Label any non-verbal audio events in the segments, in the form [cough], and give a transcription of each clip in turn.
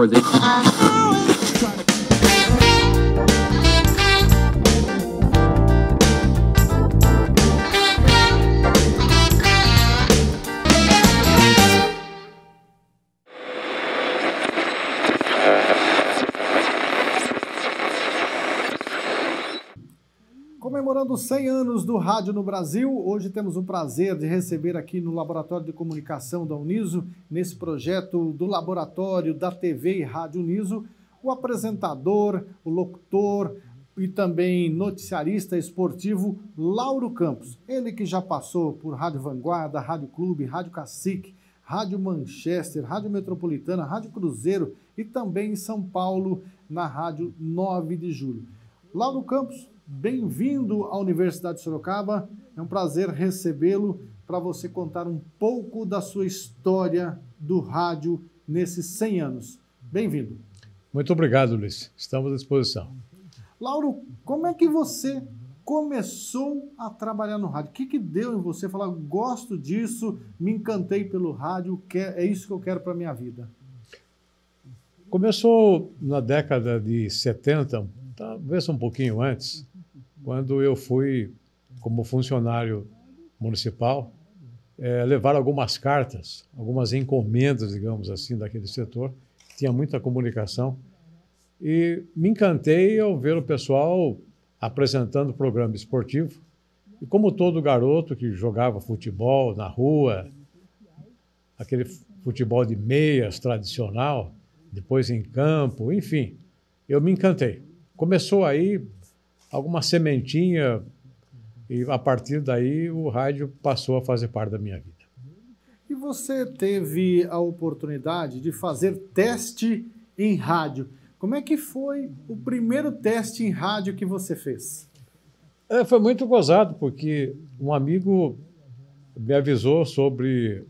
for this. Comemorando 100 anos do rádio no Brasil, hoje temos o prazer de receber aqui no Laboratório de Comunicação da Uniso, nesse projeto do Laboratório da TV e Rádio Uniso, o apresentador, o locutor e também noticiarista esportivo Lauro Campos. Ele que já passou por Rádio Vanguarda, Rádio Clube, Rádio Cacique, Rádio Manchester, Rádio Metropolitana, Rádio Cruzeiro e também em São Paulo, na Rádio 9 de Julho. Lauro Campos, Bem-vindo à Universidade de Sorocaba. É um prazer recebê-lo para você contar um pouco da sua história do rádio nesses 100 anos. Bem-vindo. Muito obrigado, Luiz. Estamos à disposição. Lauro, como é que você começou a trabalhar no rádio? O que, que deu em você falar, gosto disso, me encantei pelo rádio, é isso que eu quero para a minha vida? Começou na década de 70, talvez um pouquinho antes quando eu fui, como funcionário municipal, é, levar algumas cartas, algumas encomendas, digamos assim, daquele setor. Tinha muita comunicação. E me encantei ao ver o pessoal apresentando o programa esportivo. E como todo garoto que jogava futebol na rua, aquele futebol de meias tradicional, depois em campo, enfim, eu me encantei. Começou aí alguma sementinha e a partir daí o rádio passou a fazer parte da minha vida. E você teve a oportunidade de fazer teste em rádio. Como é que foi o primeiro teste em rádio que você fez? É, foi muito gozado, porque um amigo me avisou sobre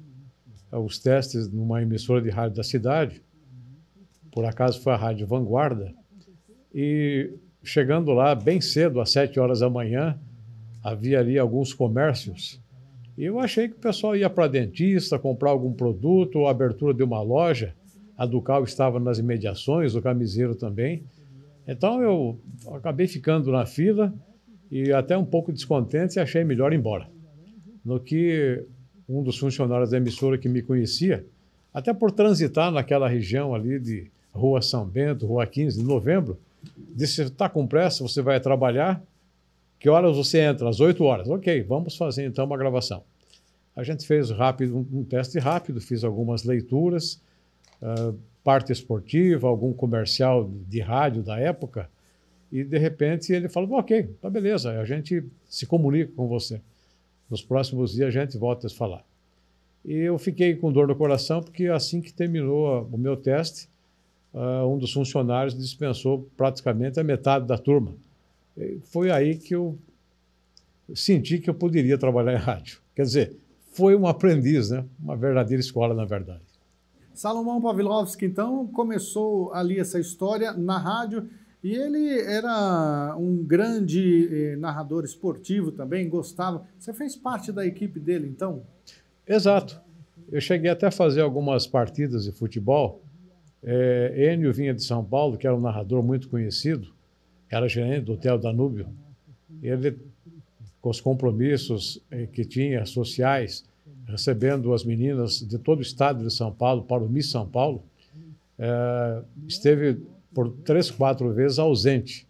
é, os testes numa emissora de rádio da cidade. Por acaso foi a Rádio Vanguarda. E chegando lá bem cedo, às sete horas da manhã, havia ali alguns comércios. E eu achei que o pessoal ia para dentista, comprar algum produto, ou abertura de uma loja. A Ducal estava nas imediações, o camiseiro também. Então eu acabei ficando na fila e até um pouco descontente e achei melhor ir embora. No que um dos funcionários da emissora que me conhecia, até por transitar naquela região ali de Rua São Bento, Rua 15 de Novembro, Disse: está com pressa, você vai trabalhar. Que horas você entra? Às 8 horas. Ok, vamos fazer então uma gravação. A gente fez rápido, um, teste rápido, fiz algumas leituras, uh, parte esportiva, algum comercial de, de rádio da época, e de repente ele falou: ok, tá beleza, a gente se comunica com você. Nos próximos dias a gente volta a falar. E eu fiquei com dor no coração, porque assim que terminou o meu teste, uh, um dos funcionários dispensou praticamente a metade da turma. E foi aí que eu senti que eu poderia trabalhar em rádio. Quer dizer, foi um aprendiz, né? uma verdadeira escola, na verdade. Salomão Pavlovski, então, começou ali essa história na rádio e ele era um grande eh, narrador esportivo também, gostava. Você fez parte da equipe dele, então? Exato. Eu cheguei até a fazer algumas partidas de futebol é, Enio vinha de São Paulo, que era um narrador muito conhecido, era gerente do Hotel Danúbio. Ele, com os compromissos eh, que tinha sociais, recebendo as meninas de todo o estado de São Paulo para o Miss São Paulo, é, esteve por três, quatro vezes ausente.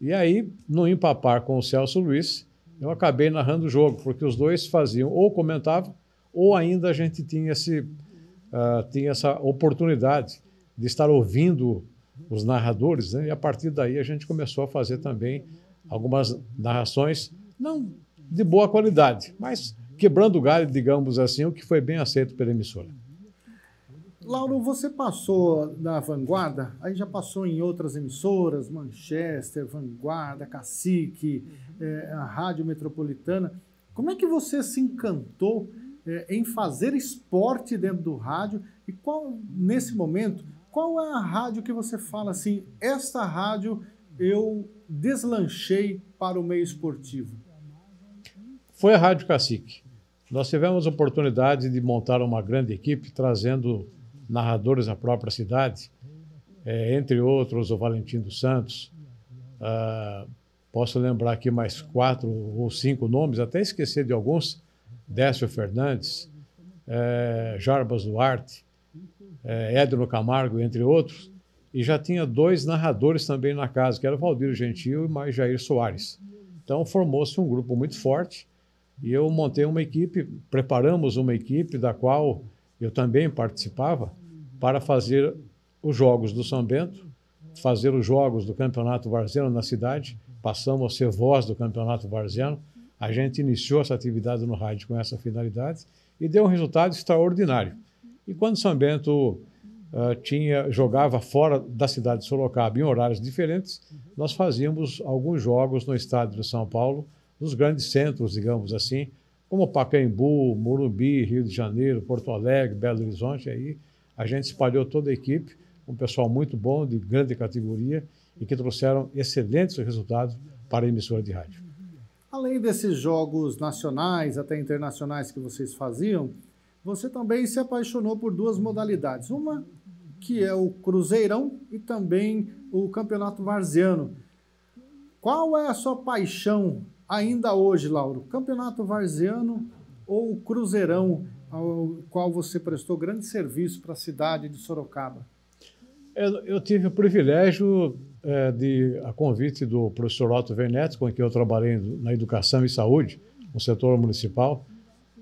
E aí, no empapar com o Celso Luiz, eu acabei narrando o jogo, porque os dois faziam ou comentavam, ou ainda a gente tinha, esse, uh, tinha essa oportunidade de estar ouvindo os narradores, né? e a partir daí a gente começou a fazer também algumas narrações, não de boa qualidade, mas quebrando o galho, digamos assim, o que foi bem aceito pela emissora. Lauro, você passou na Vanguarda, aí já passou em outras emissoras, Manchester, Vanguarda, Cacique, é, a Rádio Metropolitana. Como é que você se encantou é, em fazer esporte dentro do rádio e qual, nesse momento, qual é a rádio que você fala assim, esta rádio eu deslanchei para o meio esportivo? Foi a Rádio Cacique. Nós tivemos a oportunidade de montar uma grande equipe, trazendo narradores da própria cidade. é, entre outros o Valentim dos Santos. Ah, posso lembrar aqui mais quatro ou cinco nomes, até esquecer de alguns. Décio Fernandes, é, Jarbas Duarte, é, Edno Camargo, entre outros. E já tinha dois narradores também na casa, que era Valdir Gentil e mais Jair Soares. Então formou-se um grupo muito forte e eu montei uma equipe, preparamos uma equipe da qual eu também participava para fazer os jogos do São Bento, fazer os jogos do Campeonato Varziano na cidade, passamos a ser voz do Campeonato Varziano. A gente iniciou essa atividade no rádio com essa finalidade e deu um resultado extraordinário. E quando São Bento uh, tinha jogava fora da cidade de Sorocaba em horários diferentes, nós fazíamos alguns jogos no estado de São Paulo, nos grandes centros, digamos assim, como Pacaembu, Morumbi, Rio de Janeiro, Porto Alegre, Belo Horizonte. Aí a gente espalhou toda a equipe, um pessoal muito bom, de grande categoria, e que trouxeram excelentes resultados para a emissora de rádio. Além desses jogos nacionais, até internacionais que vocês faziam, você também se apaixonou por duas modalidades. Uma que é o Cruzeirão e também o Campeonato Varziano. Qual é a sua paixão ainda hoje, Lauro? Campeonato Varziano ou o Cruzeirão, ao qual você prestou grande serviço para a cidade de Sorocaba? Eu, eu tive o privilégio é, de, a convite do professor Otto Veneto, com quem eu trabalhei na educação e saúde, no setor municipal,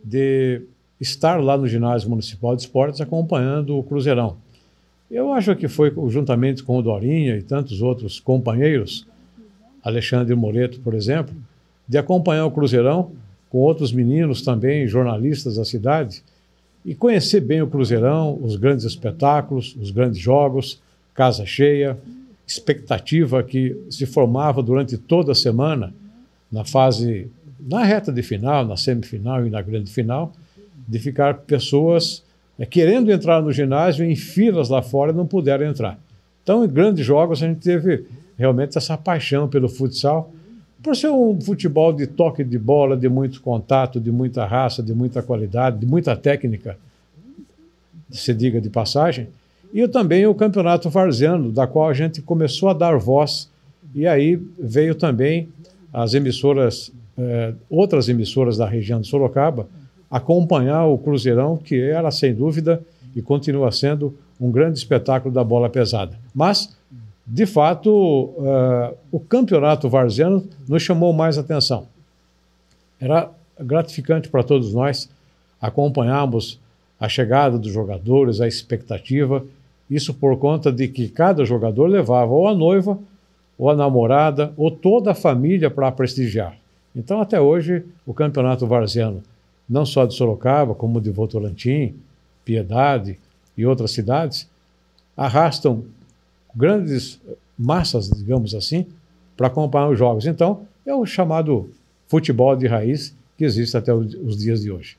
de estar lá no ginásio municipal de esportes acompanhando o Cruzeirão. Eu acho que foi juntamente com o Dorinha e tantos outros companheiros, Alexandre Moreto, por exemplo, de acompanhar o Cruzeirão com outros meninos também, jornalistas da cidade, e conhecer bem o Cruzeirão, os grandes espetáculos, os grandes jogos, casa cheia, expectativa que se formava durante toda a semana, na fase, na reta de final, na semifinal e na grande final, de ficar pessoas é, querendo entrar no ginásio em filas lá fora não puderam entrar. Então, em grandes jogos, a gente teve realmente essa paixão pelo futsal, por ser um futebol de toque de bola, de muito contato, de muita raça, de muita qualidade, de muita técnica, se diga de passagem, e também o campeonato varziano, da qual a gente começou a dar voz, e aí veio também as emissoras, eh, outras emissoras da região de Sorocaba, acompanhar o Cruzeirão, que era, sem dúvida, e continua sendo um grande espetáculo da bola pesada. Mas, de fato, uh, o campeonato varziano nos chamou mais atenção. Era gratificante para todos nós acompanharmos a chegada dos jogadores, a expectativa, isso por conta de que cada jogador levava ou a noiva, ou a namorada, ou toda a família para prestigiar. Então, até hoje, o campeonato varziano não só de Sorocaba, como de Votorantim, Piedade e outras cidades, arrastam grandes massas, digamos assim, para acompanhar os jogos. Então, é o chamado futebol de raiz que existe até os dias de hoje.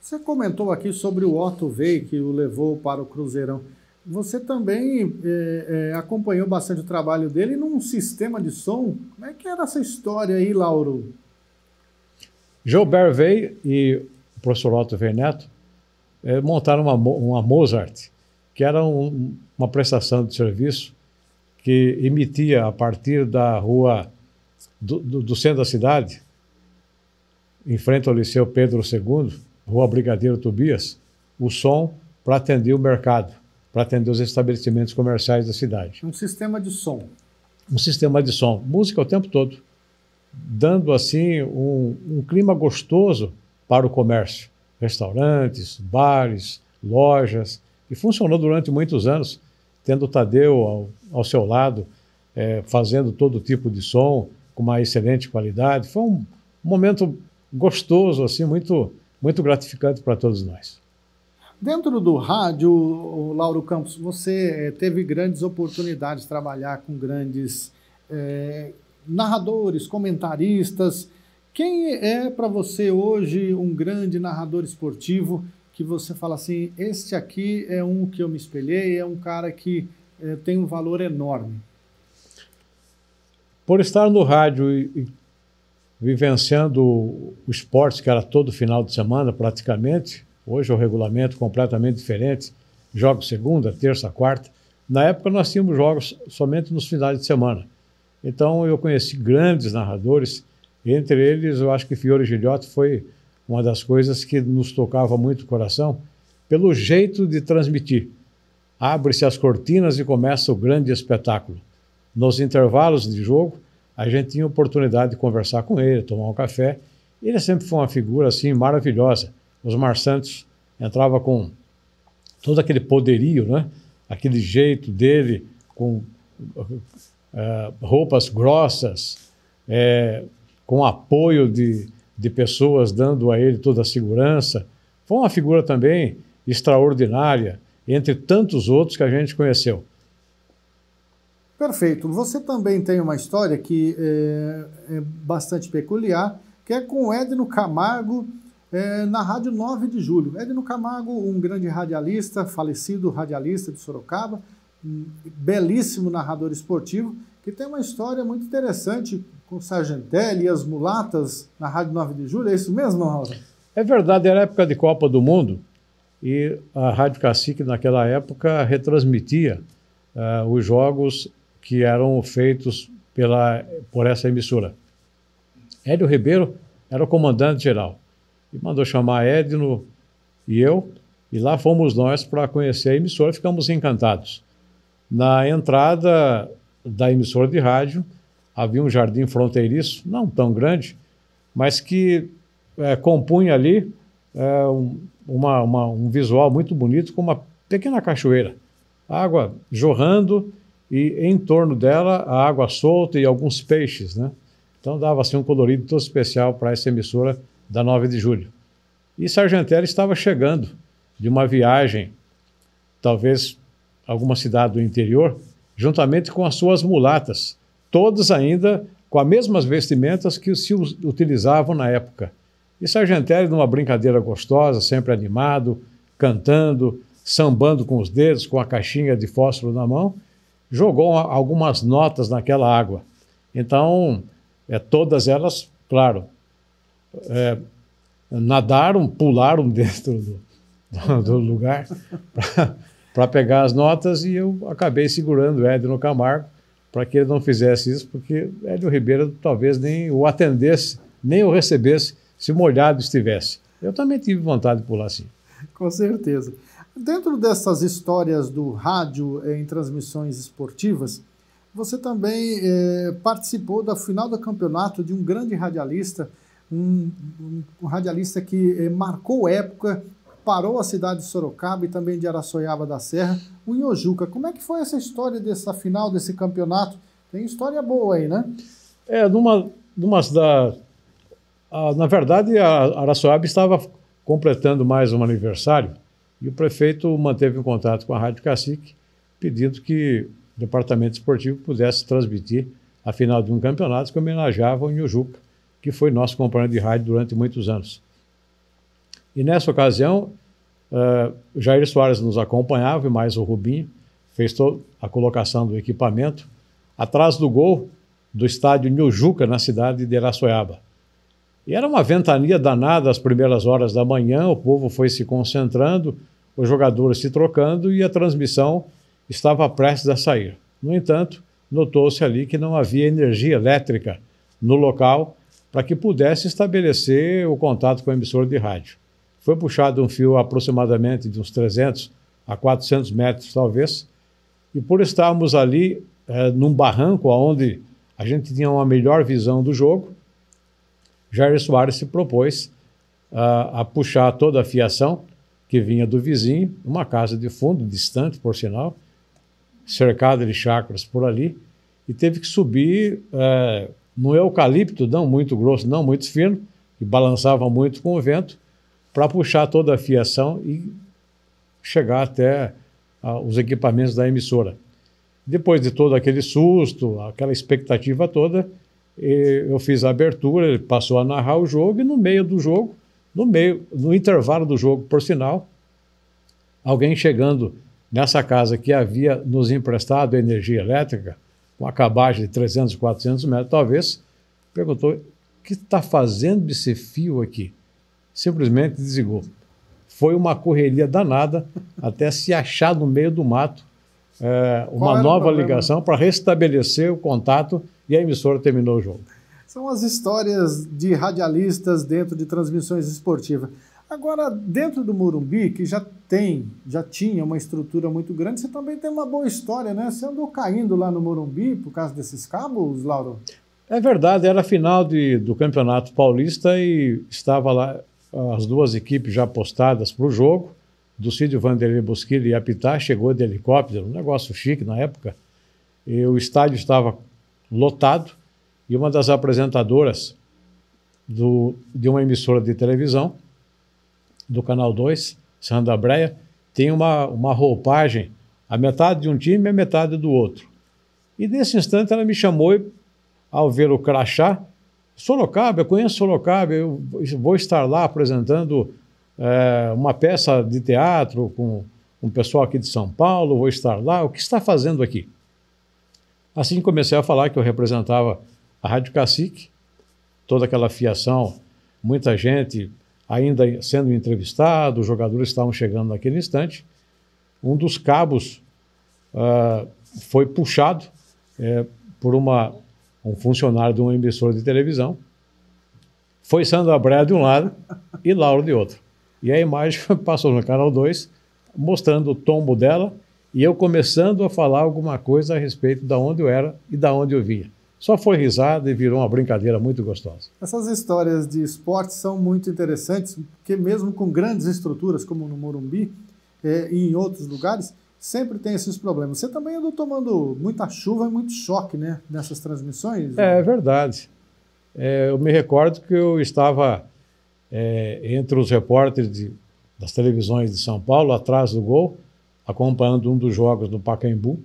Você comentou aqui sobre o Otto Vei, que o levou para o Cruzeirão. Você também é, é, acompanhou bastante o trabalho dele num sistema de som. Como é que era essa história aí, Lauro? Gilbert veio e o professor Otto Veneto é, montaram uma, uma Mozart, que era um, uma prestação de serviço que emitia a partir da rua do, do, do, centro da cidade, em frente ao Liceu Pedro II, Rua Brigadeiro Tobias, o som para atender o mercado, para atender os estabelecimentos comerciais da cidade. Um sistema de som. Um sistema de som. Música o tempo todo dando assim um, um clima gostoso para o comércio. Restaurantes, bares, lojas, e funcionou durante muitos anos, tendo o Tadeu ao, ao seu lado, é, fazendo todo tipo de som com uma excelente qualidade. Foi um momento gostoso, assim, muito, muito gratificante para todos nós. Dentro do rádio, Lauro Campos, você é, teve grandes oportunidades de trabalhar com grandes é, narradores, comentaristas. Quem é para você hoje um grande narrador esportivo que você fala assim: este aqui é um que eu me espelhei, é um cara que é, tem um valor enorme? Por estar no rádio e, e vivenciando o esporte, que era todo final de semana praticamente, hoje é o regulamento completamente diferente. Jogo segunda, terça, quarta, Na época nós tínhamos jogos somente nos finais de semana. Então eu conheci grandes narradores, entre eles eu acho que Fiore Gilhote foi uma das coisas que nos tocava muito o coração, pelo jeito de transmitir. Abre-se as cortinas e começa o grande espetáculo. Nos intervalos de jogo, a gente tinha oportunidade de conversar com ele, tomar um café. Ele sempre foi uma figura assim maravilhosa. Osmar Santos entrava com todo aquele poderio, né? aquele jeito dele, com uh, roupas grossas, é, com apoio de, de pessoas dando a ele toda a segurança. Foi uma figura também extraordinária, entre tantos outros que a gente conheceu. Perfeito. Você também tem uma história que é, é bastante peculiar, que é com o Edno Camargo, é, na Rádio 9 de Julho. Edno Camargo, um grande radialista, falecido radialista de Sorocaba, belíssimo narrador esportivo, que tem uma história muito interessante com o Sargentelli e as mulatas na Rádio 9 de Julho. É isso mesmo, Rosa? É verdade, era época de Copa do Mundo e a Rádio Cacique, naquela época, retransmitia uh, os jogos que eram feitos pela, por essa emissora. Hélio Ribeiro era o comandante geral e mandou chamar Edno e eu, e lá fomos nós para conhecer a emissora, ficamos encantados. Na entrada da emissora de rádio havia um jardim fronteiriço, não tão grande, mas que é, compunha ali é, um, uma, uma, um visual muito bonito com uma pequena cachoeira. Água jorrando e em torno dela a água solta e alguns peixes, né? Então dava assim um colorido todo especial para essa emissora da 9 de julho. E Sargentelli estava chegando de uma viagem, talvez alguma cidade do interior, juntamente com as suas mulatas, todas ainda com as mesmas vestimentas que se utilizavam na época. E Sargentelli, numa brincadeira gostosa, sempre animado, cantando, sambando com os dedos, com a caixinha de fósforo na mão, jogou algumas notas naquela água. Então, é, todas elas, claro, é, nadaram, pularam [laughs] dentro do, do, lugar [laughs] para pegar as notas e eu acabei segurando o Edno Camargo para que ele não fizesse isso, porque Hélio Ribeiro talvez nem o atendesse, nem o recebesse se molhado estivesse. Eu também tive vontade de pular assim. Com certeza. Dentro dessas histórias do rádio em transmissões esportivas, você também eh, participou da final do campeonato de um grande radialista, um, um, um radialista que eh, marcou época, parou a cidade de Sorocaba e também de Araçoiaba da Serra, o Inhojuca. Como é que foi essa história dessa final, desse campeonato? Tem história boa aí, né? É, numa, numa da... A, na verdade, a Araçoiaba estava completando mais um aniversário e o prefeito manteve um contato com a Rádio Cacique, pedindo que o departamento esportivo pudesse transmitir a final de um campeonato que homenageava o Nhujuca, que foi nosso companheiro de rádio durante muitos anos. E nessa ocasião, uh, Jair Soares nos acompanhava, e mais o Rubinho, fez a colocação do equipamento atrás do gol do estádio Nhujuca, na cidade de Araçoiaba. E era uma ventania danada às primeiras horas da manhã, o povo foi se concentrando, os jogadores se trocando e a transmissão estava prestes a sair. No entanto, notou-se ali que não havia energia elétrica no local para que pudesse estabelecer o contato com a emissora de rádio. Foi puxado um fio aproximadamente de uns 300 a 400 metros, talvez, e por estarmos ali é, num barranco onde a gente tinha uma melhor visão do jogo, Jair Soares se propôs a puxar toda a fiação que vinha do vizinho, uma casa de fundo, distante, por sinal, cercada de chácaras por ali, e teve que subir é, no eucalipto, não muito grosso, não muito fino, que balançava muito com o vento, para puxar toda a fiação e chegar até os equipamentos da emissora. Depois de todo aquele susto, aquela expectativa toda, eu fiz a abertura, ele passou a narrar o jogo e no meio do jogo, no meio, no intervalo do jogo, por sinal, alguém chegando nessa casa que havia nos emprestado energia elétrica, com a cabagem de 300, 400 metros, talvez, perguntou: o que está fazendo esse fio aqui? Simplesmente desligou. Foi uma correria danada até se achar no meio do mato é, uma nova ligação para restabelecer o contato e a emissora terminou o jogo. São as histórias de radialistas dentro de transmissões esportivas. Agora, dentro do Morumbi, que já tem, já tinha uma estrutura muito grande, você também tem uma boa história, né? Você andou caindo lá no Morumbi por causa desses cabos, Lauro? É verdade, era a final de, do Campeonato Paulista e estava lá as duas equipes já postadas para o jogo. Do Cid Vanderlei Bosquilha e Apitar, chegou de helicóptero, um negócio chique na época. E o estádio estava lotado e uma das apresentadoras do, de uma emissora de televisão, do Canal 2, Sandra Breia, tem uma, uma roupagem, a metade de um time e a metade do outro. E nesse instante ela me chamou e, ao ver o crachá, Sorocaba, eu conheço Sorocaba, eu vou estar lá apresentando é, uma peça de teatro com um pessoal aqui de São Paulo, vou estar lá, o que está fazendo aqui? Assim comecei a falar que eu representava a Rádio Cacique, toda aquela fiação, muita gente ainda sendo entrevistado, os jogadores estavam chegando naquele instante. Um dos cabos uh, foi puxado é, por uma, um funcionário de uma emissora de televisão. Foi Sandra Breia de um lado e Lauro de outro. E a imagem [laughs] passou no canal 2, mostrando o tombo dela e eu começando a falar alguma coisa a respeito de onde eu era e de onde eu vinha. Só foi risada e virou uma brincadeira muito gostosa. Essas histórias de esporte são muito interessantes, porque mesmo com grandes estruturas, como no Morumbi é, e em outros lugares, sempre tem esses problemas. Você também andou tomando muita chuva e muito choque né, nessas transmissões? É, é verdade. É, eu me recordo que eu estava é, entre os repórteres de, das televisões de São Paulo, atrás do gol, acompanhando um dos jogos do Pacaembu,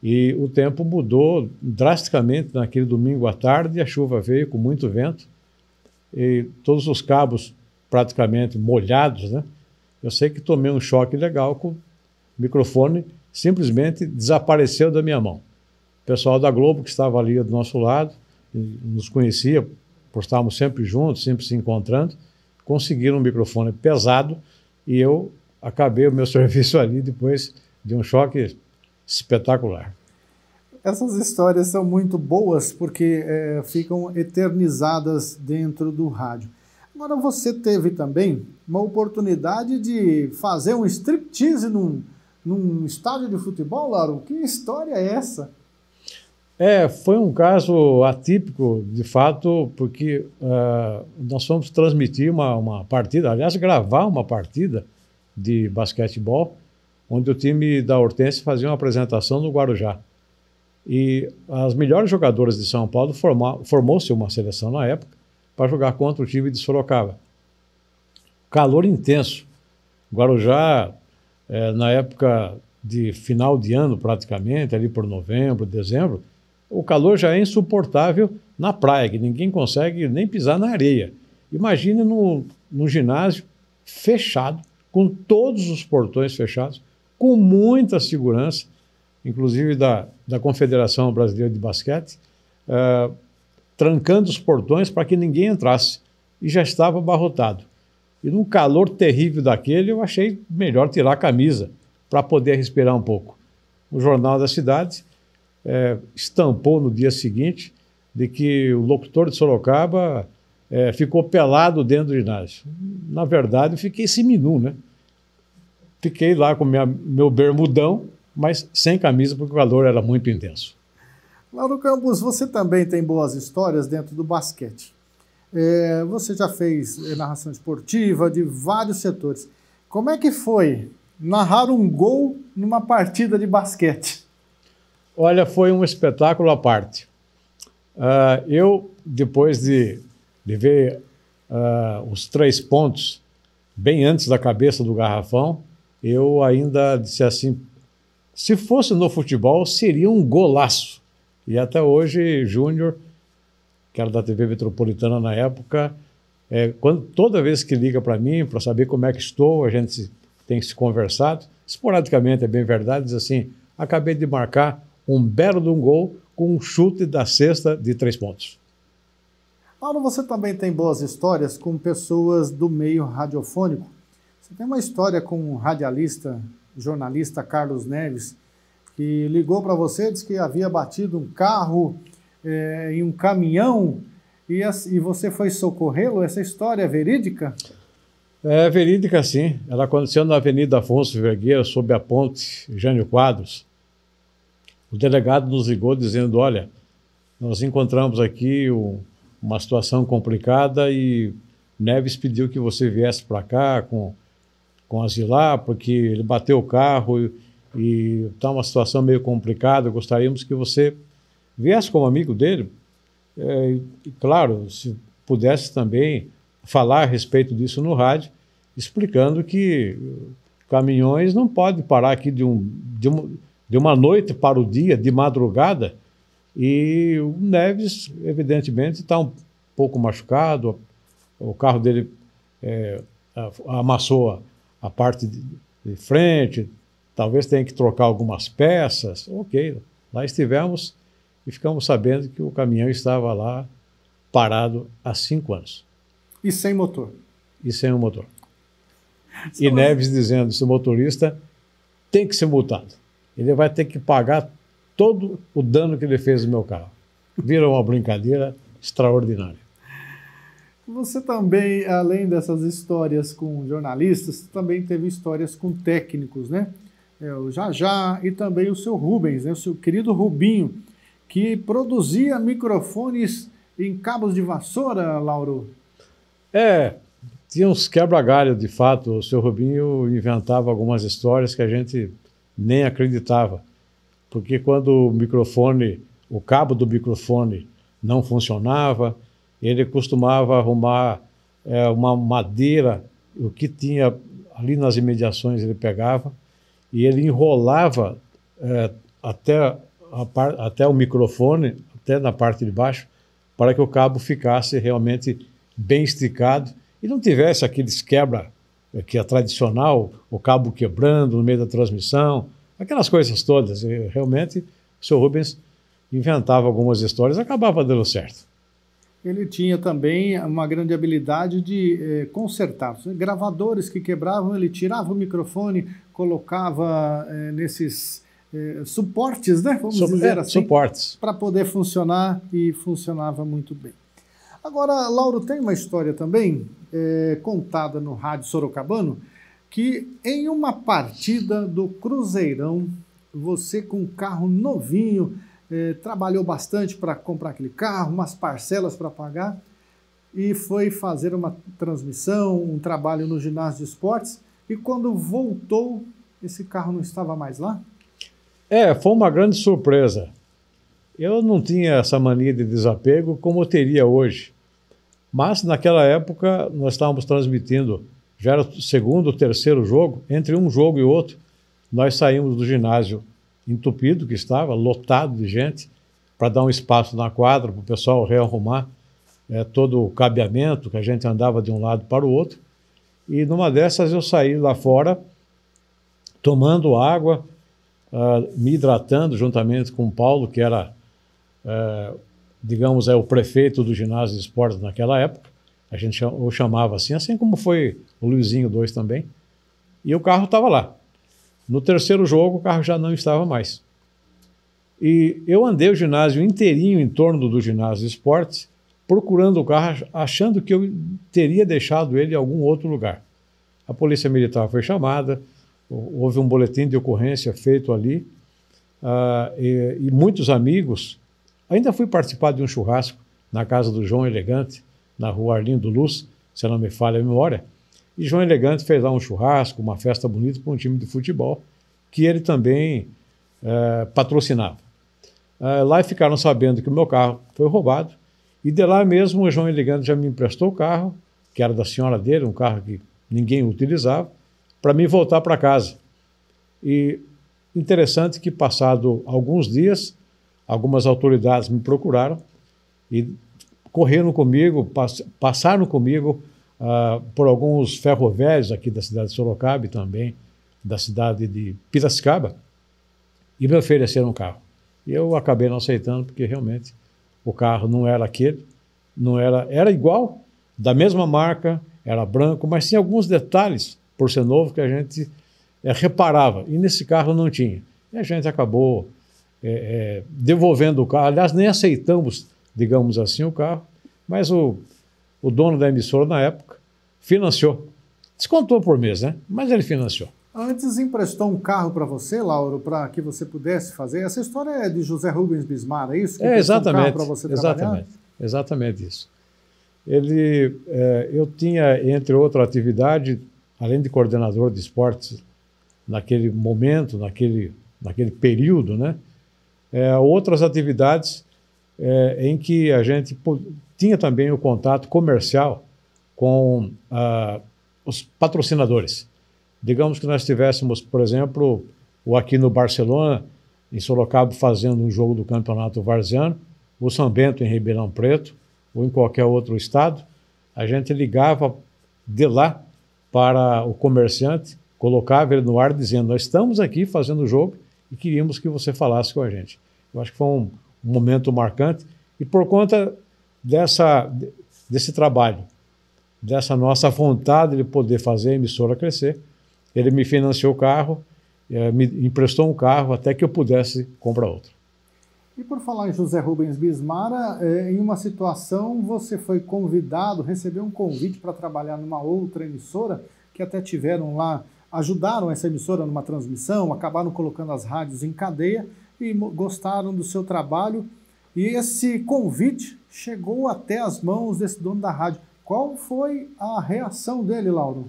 e o tempo mudou drasticamente naquele domingo à tarde, a chuva veio com muito vento, e todos os cabos praticamente molhados, né? Eu sei que tomei um choque legal com o microfone simplesmente desapareceu da minha mão. O pessoal da Globo, que estava ali do nosso lado, nos conhecia, estarmos sempre juntos, sempre se encontrando, conseguiram um microfone pesado e eu acabei o meu [laughs] serviço ali depois de um choque espetacular. Essas histórias são muito boas porque é, ficam eternizadas dentro do rádio. Agora, você teve também uma oportunidade de fazer um striptease num, num estádio de futebol, Lauro? Que história é essa? É, foi um caso atípico, de fato, porque uh, nós fomos transmitir uma, uma partida, aliás, gravar uma partida de basquetebol onde o time da Hortense fazia uma apresentação no Guarujá. E as melhores jogadoras de São Paulo formou-se uma seleção na época para jogar contra o time de Sorocaba. Calor intenso. Guarujá, é, na época de final de ano, praticamente, ali por novembro, dezembro, o calor já é insuportável na praia, que ninguém consegue nem pisar na areia. Imagine no ginásio fechado, com todos os portões fechados, com muita segurança, inclusive da, da Confederação Brasileira de Basquete, uh, trancando os portões para que ninguém entrasse. E já estava abarrotado. E num calor terrível daquele, eu achei melhor tirar a camisa para poder respirar um pouco. O Jornal da Cidade é, estampou no dia seguinte de que o locutor de Sorocaba é, ficou pelado dentro do ginásio. Na verdade, eu fiquei seminu, né? Fiquei lá com minha, meu bermudão, mas sem camisa, porque o calor era muito intenso. Lauro Campos, você também tem boas histórias dentro do basquete. É, você já fez narração esportiva de vários setores. Como é que foi narrar um gol numa partida de basquete? Olha, foi um espetáculo à parte. Uh, eu, depois de, de ver uh, os três pontos bem antes da cabeça do garrafão, eu ainda disse assim: se fosse no futebol, seria um golaço. E até hoje, Júnior, que era da TV Metropolitana na época, é, quando, toda vez que liga para mim para saber como é que estou, a gente tem se conversado, esporadicamente é bem verdade, diz assim: acabei de marcar um belo de um gol com um chute da cesta de três pontos. Paulo, você também tem boas histórias com pessoas do meio radiofônico. Você tem uma história com o radialista, jornalista Carlos Neves, que ligou para você, disse que havia batido um carro é, em um caminhão e, e você foi socorrê-lo. Essa história é verídica? É verídica, sim. Ela aconteceu na Avenida Afonso Vergueira, sob a ponte Jânio Quadros. O delegado nos ligou dizendo: Olha, nós encontramos aqui o, uma situação complicada e Neves pediu que você viesse para cá com, com asilar, porque ele bateu o carro e está uma situação meio complicada. Gostaríamos que você viesse como amigo dele. É, e, claro, se pudesse também falar a respeito disso no rádio, explicando que caminhões não podem parar aqui de, um, de, um, de uma noite para o dia, de madrugada, e o Neves, evidentemente, está um pouco machucado, o carro dele é, amassou a, a parte de, de, frente, talvez tenha que trocar algumas peças. Ok, lá estivemos e ficamos sabendo que o caminhão estava lá parado há cinco anos. E sem motor? E sem o motor. e Neves dizendo: esse motorista tem que ser multado. Ele vai ter que pagar todo o dano que ele fez no meu carro. Vira uma brincadeira extraordinária. Você também, além dessas histórias com jornalistas, também teve histórias com técnicos, né? É, o Jajá e também o seu Rubens, né? o seu querido Rubinho, que produzia microfones em cabos de vassoura, Lauro. É, tinha uns quebra-galho, de fato. O seu Rubinho inventava algumas histórias que a gente nem acreditava. Porque quando o microfone, o cabo do microfone não funcionava, ele costumava arrumar é, uma madeira, o que tinha ali nas imediações ele pegava, e ele enrolava é, até, par, até o microfone, até na parte de baixo, para que o cabo ficasse realmente bem esticado e não tivesse aqueles quebra é, que é tradicional, o cabo quebrando no meio da transmissão, aquelas coisas todas. E, realmente, o seu Rubens inventava algumas histórias, acabava dando certo ele tinha também uma grande habilidade de eh, consertar. Gravadores que quebravam, ele tirava o microfone, colocava eh, nesses eh, suportes, né? Vamos Su dizer é, assim. Suportes. Para poder funcionar e funcionava muito bem. Agora, Lauro, tem uma história também eh, contada no Rádio Sorocabano que em uma partida do Cruzeirão, você com um carro novinho, eh, trabalhou bastante para comprar aquele carro, umas parcelas para pagar, e foi fazer uma transmissão, um trabalho no ginásio de esportes, e quando voltou, esse carro não estava mais lá? É, foi uma grande surpresa. Eu não tinha essa mania de desapego como eu teria hoje. Mas naquela época nós estávamos transmitindo, já era o segundo, terceiro jogo, entre um jogo e outro, nós saímos do ginásio entupido que estava, lotado de gente, para dar um espaço na quadra para o pessoal rearrumar é, todo o cabeamento, que a gente andava de um lado para o outro. E numa dessas eu saí lá fora, tomando água, uh, me hidratando juntamente com o Paulo, que era, uh, digamos, é o prefeito do ginásio de esportes naquela época. A gente o chamava assim, assim como foi o Luizinho 2 também. E o carro estava lá. No terceiro jogo, o carro já não estava mais. E eu andei o ginásio inteirinho em torno do ginásio de esportes, procurando o carro, achando que eu teria deixado ele em algum outro lugar. A polícia militar foi chamada, houve um boletim de ocorrência feito ali, uh, e, e, muitos amigos. Ainda fui participar de um churrasco na casa do João Elegante, na rua Arlindo Luz, se não me falha a memória. E João Elegante fez lá um churrasco, uma festa bonita para um time de futebol, que ele também é, patrocinava. É, lá ficaram sabendo que o meu carro foi roubado, e de lá mesmo o João Elegante já me emprestou o carro, que era da senhora dele, um carro que ninguém utilizava, para mim voltar para casa. E interessante que, passado alguns dias, algumas autoridades me procuraram e correram comigo, pass passaram comigo uh, por alguns ferroviários aqui da cidade de Sorocaba e também da cidade de Piracicaba e me ofereceram um carro. E eu acabei não aceitando porque realmente o carro não era aquele, não era, era igual, da mesma marca, era branco, mas tinha alguns detalhes por ser novo que a gente é, reparava e nesse carro não tinha. E a gente acabou é, é, devolvendo o carro. Aliás, nem aceitamos, digamos assim, o carro, mas o, o dono da emissora na época financiou. Descontou por mês, né? Mas ele financiou. Antes emprestou um carro para você, Lauro, para que você pudesse fazer. Essa história é de José Rubens Bismar, é isso? Que é exatamente. Um para você exatamente. Trabalhar? Exatamente isso. Ele, é, eu tinha entre outra atividade, além de coordenador de esportes naquele momento, naquele, naquele período, né? É, outras atividades é, em que a gente tinha também o contato comercial com ah, os patrocinadores. Digamos que nós tivéssemos, por exemplo, o aqui no Barcelona, em Sorocaba, fazendo um jogo do Campeonato Varziano, o São Bento em Ribeirão Preto, ou em qualquer outro estado, a gente ligava de lá para o comerciante, colocava ele no ar dizendo: Nós estamos aqui fazendo o jogo e queríamos que você falasse com a gente. Eu acho que foi um, momento marcante e por conta dessa, desse trabalho, dessa nossa vontade de poder fazer a emissora crescer, ele me financiou o carro, eh, me emprestou um carro até que eu pudesse comprar outro. E por falar em José Rubens Bismara, eh, em uma situação você foi convidado, recebeu um convite para trabalhar numa outra emissora, que até tiveram lá, ajudaram essa emissora numa transmissão, acabaram colocando as rádios em cadeia e gostaram do seu trabalho. E esse convite chegou até as mãos desse dono da rádio. Qual foi a reação dele, Lauro?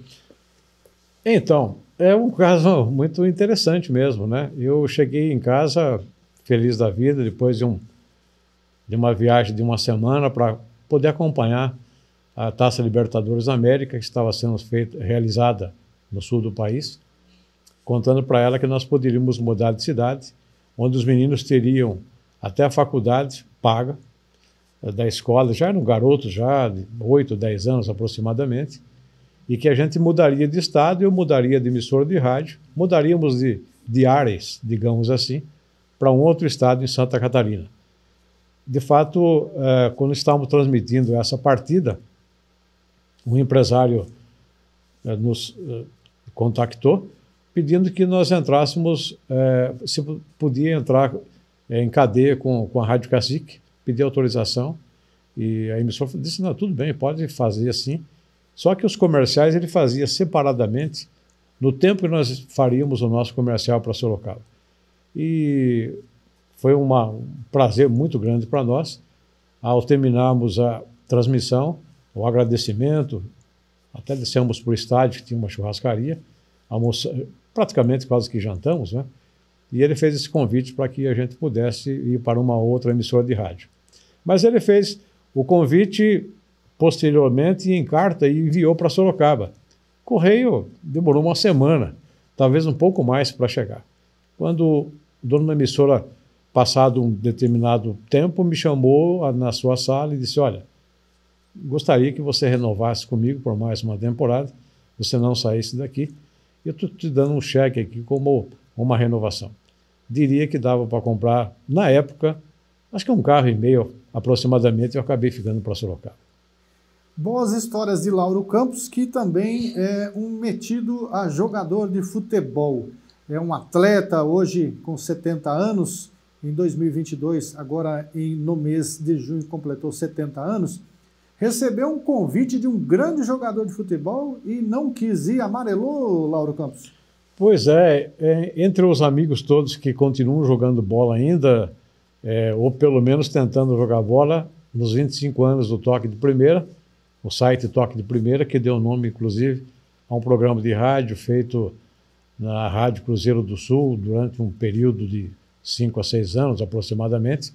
Então, é um caso muito interessante mesmo, né? Eu cheguei em casa feliz da vida depois de, um, de uma viagem de uma semana para poder acompanhar a Taça Libertadores da América, que estava sendo feita, realizada no sul do país, contando para ela que nós poderíamos mudar de cidade, onde os meninos teriam até a faculdade paga eh, da escola, já eram garotos, já de 8, 10 anos aproximadamente, e que a gente mudaria de estado, eu mudaria de emissora de rádio, mudaríamos de, de áreas, digamos assim, para um outro estado em Santa Catarina. De fato, é, quando estávamos transmitindo essa partida, um empresário é, nos é, contactou pedindo que nós entrássemos, se podia entrar em cadeia com, com a Rádio Cacique, pedir autorização, e a emissora disse, não, tudo bem, pode fazer assim, só que os comerciais ele fazia separadamente no tempo que nós faríamos o nosso comercial para Sorocaba. E foi uma, um prazer muito grande para nós. Ao terminarmos a transmissão, o agradecimento, até descemos para o estádio, que tinha uma churrascaria, praticamente quase que jantamos, né? E ele fez esse convite para que a gente pudesse ir para uma outra emissora de rádio. Mas ele fez o convite posteriormente em carta e enviou para Sorocaba. Correio demorou uma semana, talvez um pouco mais para chegar. Quando dono da emissora, passado um determinado tempo, me chamou na sua sala e disse: Olha, gostaria que você renovasse comigo por mais uma temporada, você não saísse daqui. Eu estou te dando um cheque aqui como uma renovação. Diria que dava para comprar, na época, acho que um carro e meio aproximadamente, eu acabei ficando para Sorocaba. Boas histórias de Lauro Campos, que também é um metido a jogador de futebol. É um atleta hoje com 70 anos, em 2022, agora em, no mês de junho completou 70 anos. Recebeu um convite de um grande jogador de futebol e não quis ir, amarelou, Lauro Campos? Pois é, é entre os amigos todos que continuam jogando bola ainda, é, ou pelo menos tentando jogar bola, nos 25 anos do toque de primeira, o site Toque de Primeira, que deu nome, inclusive, a um programa de rádio feito na Rádio Cruzeiro do Sul durante um período de cinco a seis anos aproximadamente.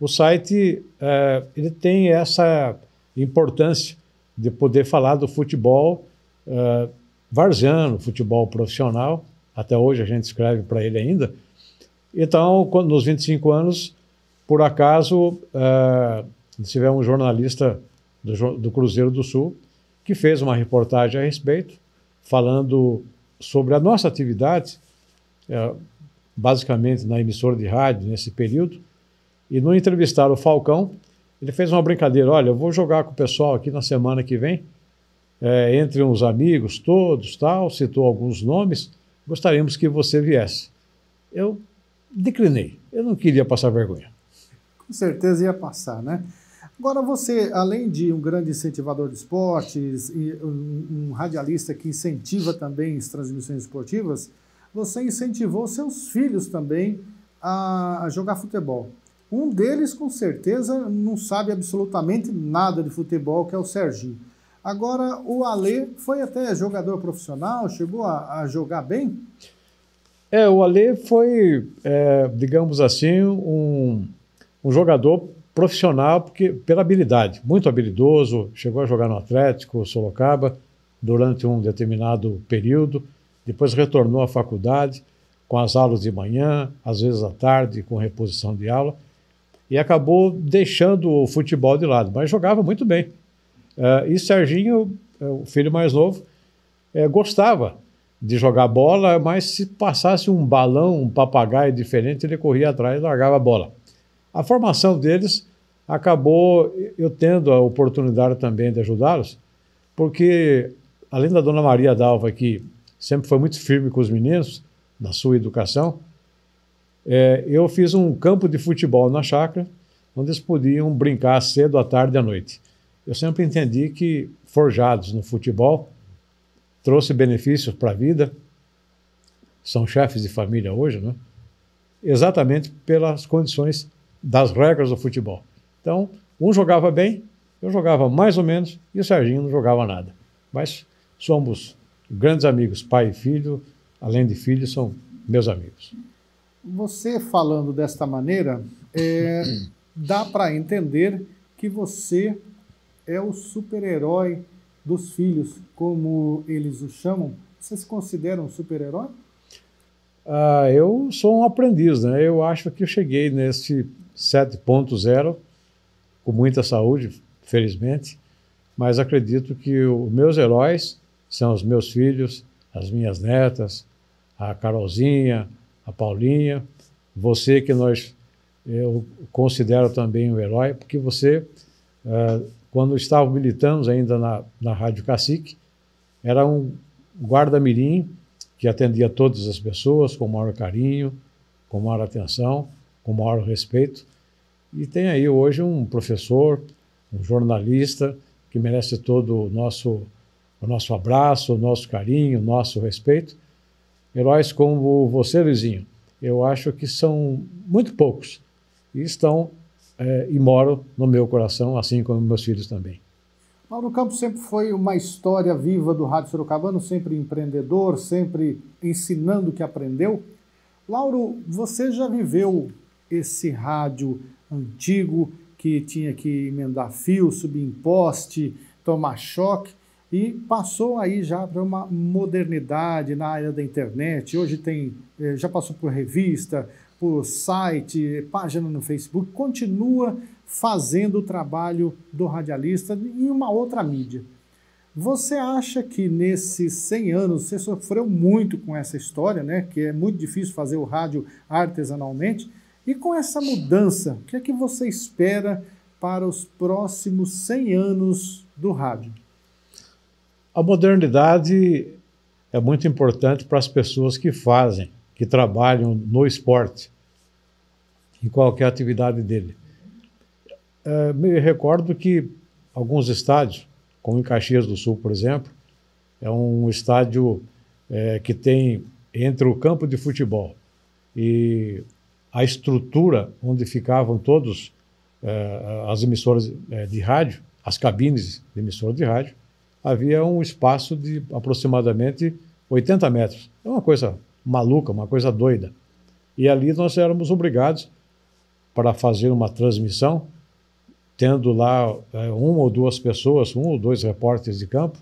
O site é, ele tem essa importância de poder falar do futebol é, varziano, futebol profissional. Até hoje a gente escreve para ele ainda. Então, quando, nos 25 anos, por acaso, é, tivemos um jornalista do, do Cruzeiro do Sul, que fez uma reportagem a respeito, falando sobre a nossa atividade, é, basicamente na emissora de rádio nesse período, e no entrevistar o Falcão, ele fez uma brincadeira: olha, eu vou jogar com o pessoal aqui na semana que vem, é, entre uns amigos todos, tal, citou alguns nomes, gostaríamos que você viesse. Eu declinei. Eu não queria passar vergonha. Com certeza ia passar, né? Agora, você, além de um grande incentivador de esportes e um, um radialista que incentiva também as transmissões esportivas, você incentivou seus filhos também a, a jogar futebol. Um deles, com certeza, não sabe absolutamente nada de futebol, que é o Serginho. Agora, o Alê foi até jogador profissional, chegou a, a jogar bem? É, o Alê foi, é, digamos assim, um, um jogador profissional porque, pela habilidade, muito habilidoso, chegou a jogar no Atlético, Sorocaba, durante um determinado período, depois retornou à faculdade com as aulas de manhã, às vezes à tarde, com reposição de aula, e acabou deixando o futebol de lado, mas jogava muito bem. Uh, e Serginho, é, o filho mais novo, é, gostava de jogar bola, mas se passasse um balão, um papagaio diferente, ele corria atrás e largava a bola. A formação deles acabou eu tendo a oportunidade também de ajudá-los, porque além da dona Maria Dalva, que sempre foi muito firme com os meninos na sua educação, é, eu fiz um campo de futebol na chácara, onde eles podiam brincar cedo, à tarde e à noite. Eu sempre entendi que forjados no futebol trouxe benefícios para a vida, são chefes de família hoje, né? exatamente pelas condições das regras do futebol. Então, um jogava bem, eu jogava mais ou menos e o Serginho não jogava nada. Mas somos grandes amigos, pai e filho, além de filho, são meus amigos. Você falando desta maneira, é, [coughs] dá para entender que você é o super-herói dos filhos, como eles o chamam. Você se considera um super-herói? Ah, eu sou um aprendiz, né? Eu acho que eu cheguei nesse 7.0 com muita saúde, felizmente, mas acredito que os meus heróis são os meus filhos, as minhas netas, a Carolzinha, a Paulinha, você que nós eu considero também um herói, porque você, uh, quando estava militando ainda na, na Rádio Cacique, era um guarda-mirim que atendia todas as pessoas com maior carinho, com maior atenção, com maior respeito. E tem aí hoje um professor, um jornalista que merece todo o nosso, o nosso abraço, o nosso carinho, o nosso respeito. Heróis como você, Luizinho, eu acho que são muito poucos e estão é, e moram no meu coração, assim como meus filhos também. Mauro Campos sempre foi uma história viva do Rádio Sorocabano, sempre empreendedor, sempre ensinando o que aprendeu. Lauro, você já viveu esse rádio antigo que tinha que emendar fio, subir em poste, tomar choque e passou aí já para uma modernidade na área da internet. Hoje tem, eh, já passou por revista, por site, página no Facebook, continua fazendo o trabalho do radialista em uma outra mídia. Você acha que nesses 100 anos você sofreu muito com essa história, né? Que é muito difícil fazer o rádio artesanalmente. E com essa mudança, o que é que você espera para os próximos 100 anos do rádio? A modernidade é muito importante para as pessoas que fazem, que trabalham no esporte, em qualquer atividade dele. É, me recordo que alguns estádios, como em Caxias do Sul, por exemplo, é um estádio é, que tem entre o campo de futebol e a estrutura onde ficavam todos eh, as emissoras eh, de rádio, as cabines de emissora de rádio, havia um espaço de aproximadamente 80 metros. É uma coisa maluca, uma coisa doida. E ali nós éramos obrigados, para fazer uma transmissão, tendo lá eh, uma ou duas pessoas, um ou dois repórteres de campo,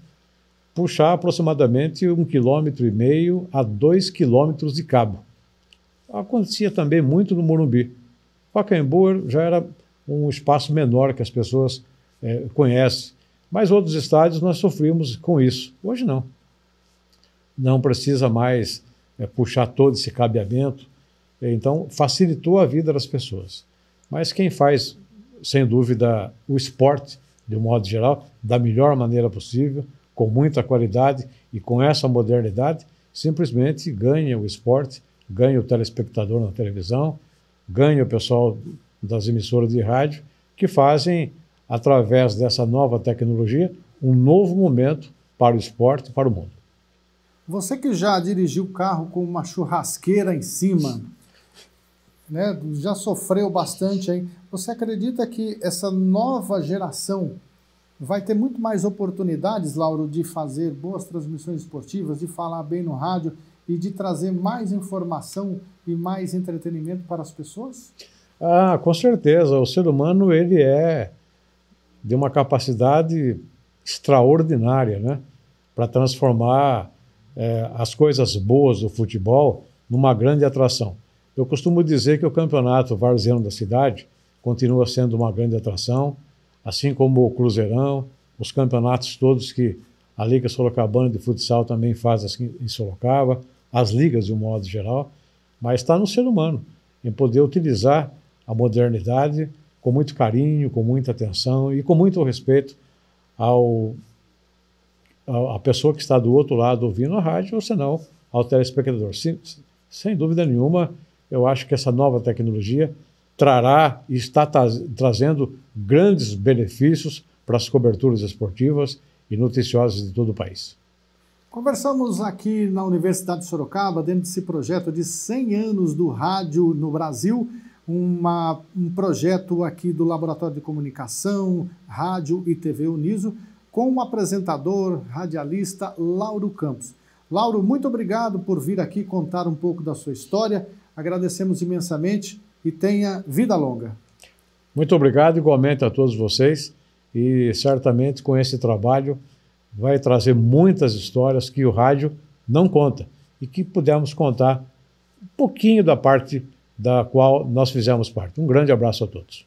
puxar aproximadamente um quilômetro e meio a dois quilômetros de cabo acontecia também muito no Morumbi. Pacaembu já era um espaço menor que as pessoas é, conhecem, mas outros estádios nós sofrimos com isso. Hoje não. Não precisa mais é, puxar todo esse cabeamento, então facilitou a vida das pessoas. Mas quem faz, sem dúvida, o esporte, de um modo geral, da melhor maneira possível, com muita qualidade e com essa modernidade, simplesmente ganha o esporte ganha o telespectador na televisão, ganha o pessoal das emissoras de rádio, que fazem, através dessa nova tecnologia, um novo momento para o esporte e para o mundo. Você que já dirigiu o carro com uma churrasqueira em cima, né, já sofreu bastante aí. Você acredita que essa nova geração vai ter muito mais oportunidades, Lauro, de fazer boas transmissões esportivas, de falar bem no rádio e de trazer mais informação e mais entretenimento para as pessoas? Ah, com certeza. O ser humano ele é de uma capacidade extraordinária, né, para transformar é, as coisas boas do futebol numa grande atração. Eu costumo dizer que o campeonato varziano da cidade continua sendo uma grande atração, assim como o Cruzeirão, os campeonatos todos que a Liga Sorocabana de Futsal também faz assim em Sorocaba, as ligas de um modo geral, mas está no ser humano, em poder utilizar a modernidade com muito carinho, com muita atenção e com muito respeito ao a pessoa que está do outro lado ouvindo a rádio ou senão ao telespectador. Sim, sem dúvida nenhuma, eu acho que essa nova tecnologia trará e está trazendo grandes benefícios para as coberturas esportivas e noticiosas de todo o país. Conversamos aqui na Universidade de Sorocaba, dentro desse projeto de 100 anos do rádio no Brasil, uma, um projeto aqui do Laboratório de Comunicação, Rádio e TV Uniso, com o apresentador, radialista Lauro Campos. Lauro, muito obrigado por vir aqui contar um pouco da sua história. Agradecemos imensamente e tenha vida longa. Muito obrigado, igualmente a todos vocês. E certamente com esse trabalho vai trazer muitas histórias que o rádio não conta e que pudemos contar um pouquinho da parte da qual nós fizemos parte. Um grande abraço a todos.